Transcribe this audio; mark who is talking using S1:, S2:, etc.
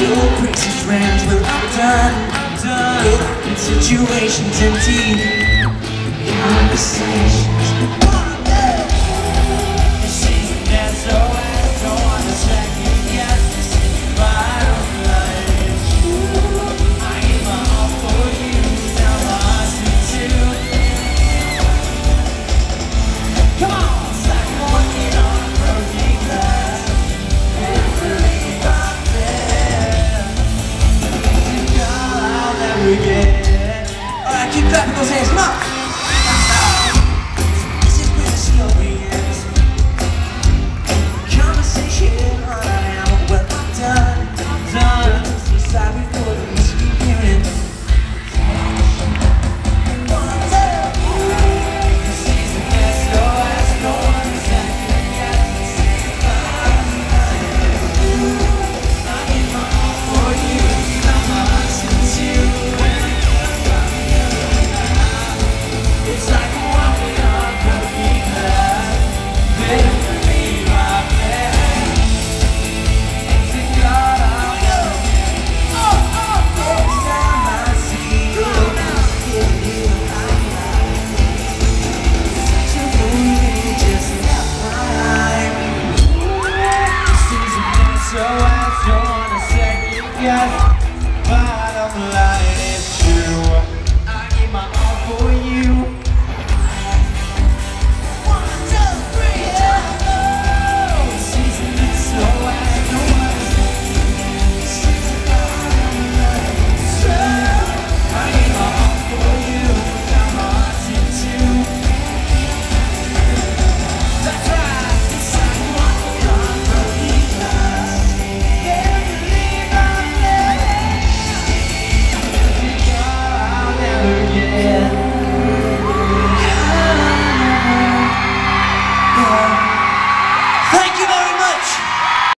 S1: Your crazy friends, well I'm done, I'm done Good situations empty. You're the same again. Alright, keep clapping those hands, come on. Gracias.